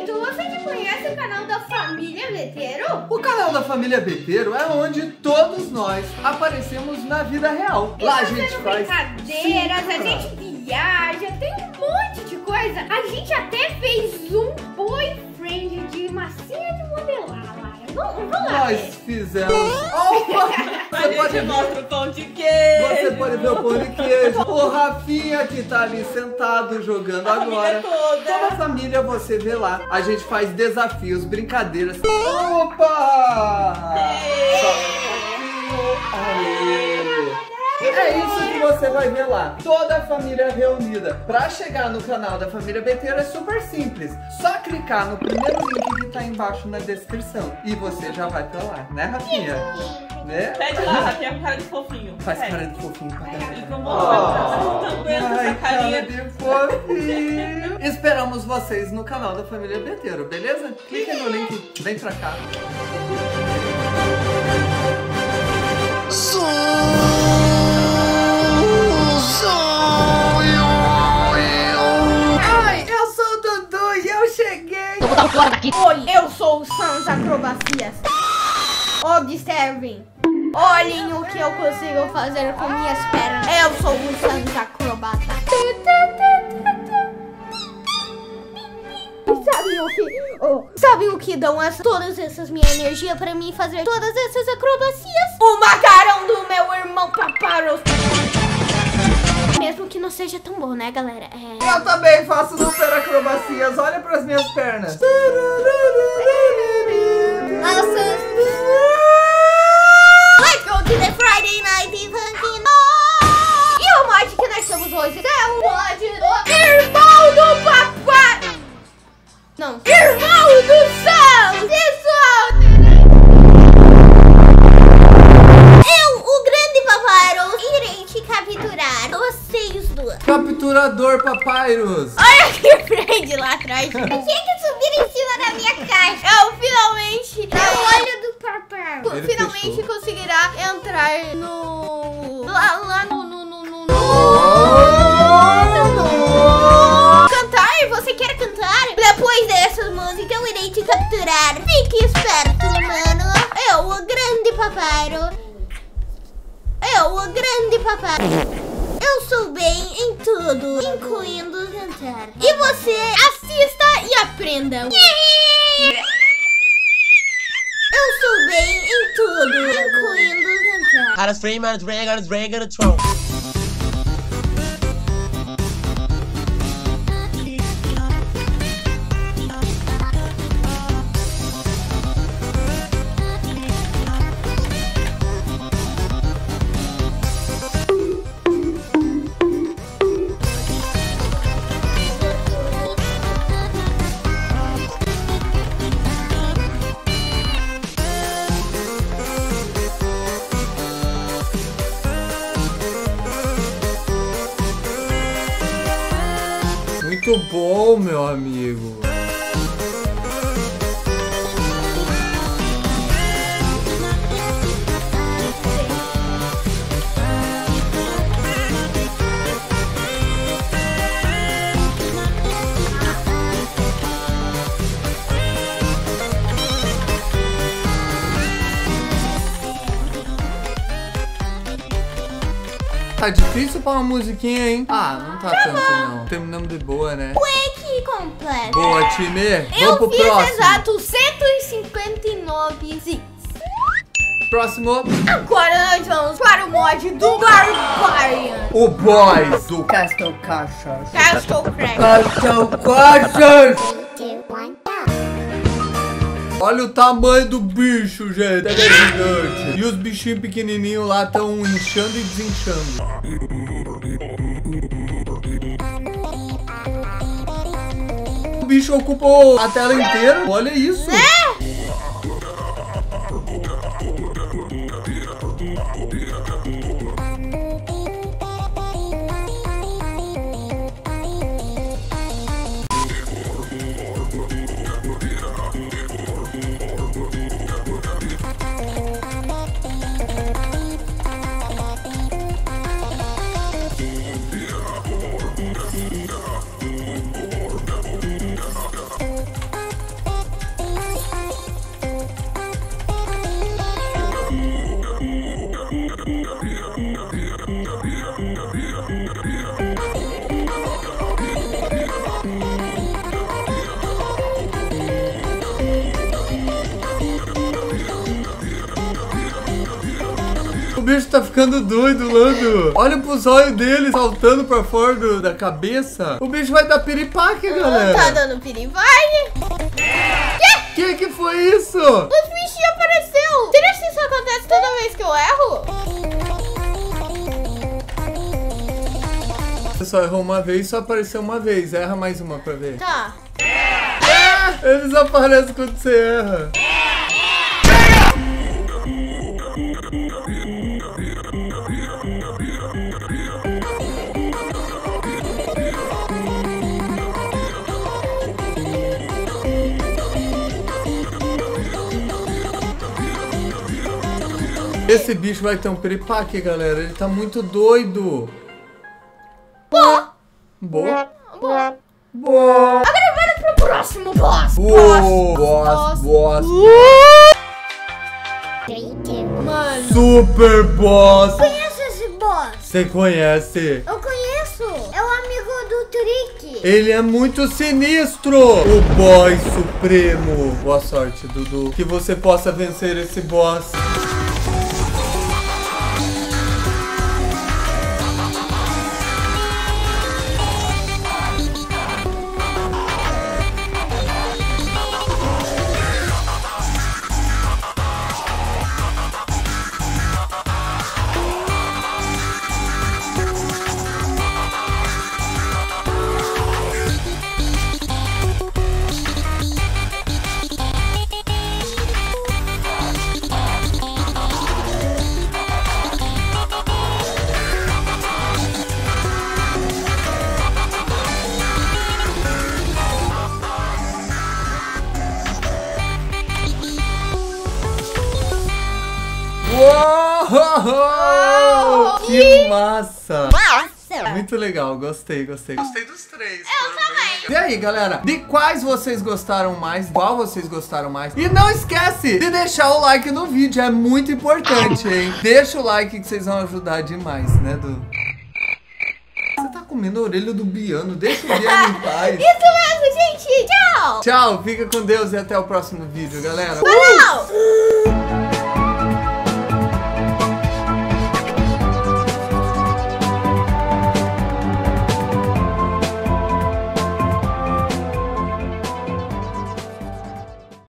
Você já conhece o canal da Família Leteiro? O canal da família Beteiro é onde todos nós aparecemos na vida real. Lá a gente faz. brincadeiras, a gente viaja, tem um monte de coisa. A gente até fez um boyfriend de massinha de modelar. Vamos, vamos lá. Nós ver. fizemos. Opa! Você pode gente ver. mostra o pão de queijo. Você pode ver o pão de queijo. O Rafinha que tá ali sentado jogando A família agora. toda. Toda a família você vê lá. A gente faz desafios, brincadeiras. Opa! Aê! É isso que você vai ver lá. Toda a família reunida. Pra chegar no canal da família Beteiro é super simples. Só clicar no primeiro link que tá embaixo na descrição. E você já vai pra lá, né, Rafinha? Né? Pede lá, Rafinha, com cara de fofinho. Faz Pede. cara de fofinho pra Ele caramba. tomou oh. Não aguenta Ai, essa cara carinha. de fofinho. Esperamos vocês no canal da Família Beteiro, beleza? Clique no link, vem pra cá. Ai, eu sou o Dudu e eu cheguei. Oi, eu sou o Sans Acrobacias. Observem. Olhem o que eu consigo fazer com minhas pernas. Eu sou o Sans Acrobata. Sabem o que? oh, sabem o que dão essa, todas essas minha energia pra mim fazer todas essas acrobacias? O macarrão do meu irmão Paparos. Mesmo que não seja tão bom, né, galera? É... Eu também faço super acrobacias, olha pras minhas pernas. Irmão do Céu! Pessoal! Eu, o grande Papyrus, irei te capturar. Vocês duas. Capturador Papyrus. Olha que Fred lá atrás. Tinha que subir em cima da minha caixa. Eu finalmente. O olho do papai. Ele finalmente fechou. conseguirá entrar no. Música eu irei te capturar. Fique esperto, mano. Eu, o grande papai. Eu, o grande papai. Eu sou bem em tudo, incluindo cantar. E você assista e aprenda. Eu sou bem em tudo, incluindo a troll. Muito bom, meu amigo. Tá difícil pra uma musiquinha, hein? Ah, não tá tanto não. Terminamos de boa, né? Quake completo. Boa, time. Eu Vamos pro fiz próximo. exato 159 zigs. Próximo. Agora nós vamos para o mod do Barbarian. O boys do Castle Caixas. Castle Crack. Castle Caixas. Olha o tamanho do bicho, gente. Ele é gigante. E os bichinhos pequenininhos lá estão inchando e desinchando. O bicho ocupou a tela inteira. Olha isso. Bicho tá ficando doido, Lando. Olha pros olhos dele saltando pra fora do- da cabeça. O bicho vai dar piripaque, Não tá galera. dando piripaque. Que que foi isso? Os bichinhos apareceu. Será que isso acontece toda vez que eu erro? Você só errou uma vez, só apareceu uma vez. Erra mais uma pra ver. Tá. Eles aparecem quando você erra. Esse bicho vai ter um piripaque, galera. Ele tá muito doido. Boa. Boa. Boa. Boa. Agora bora pro próximo boss. Boa. Boss, boss. Mano, Super boss. conheço esse boss. Você conhece? Eu conheço. É o amigo do Trick. Ele é muito sinistro! O boss supremo! Boa sorte, Dudu. Que você possa vencer esse boss. Que massa! Muito legal, gostei, gostei. Gostei dos três. Eu também. E aí, galera? De quais vocês gostaram mais? Qual vocês gostaram mais? E não esquece de deixar o like no vídeo, é muito importante, hein? Deixa o like que vocês vão ajudar demais, né, Du? Você tá comendo a orelha do Biano, deixa o Biano em paz. Isso mesmo, gente. Tchau. Tchau, fica com Deus e até o próximo vídeo, galera. Tchau.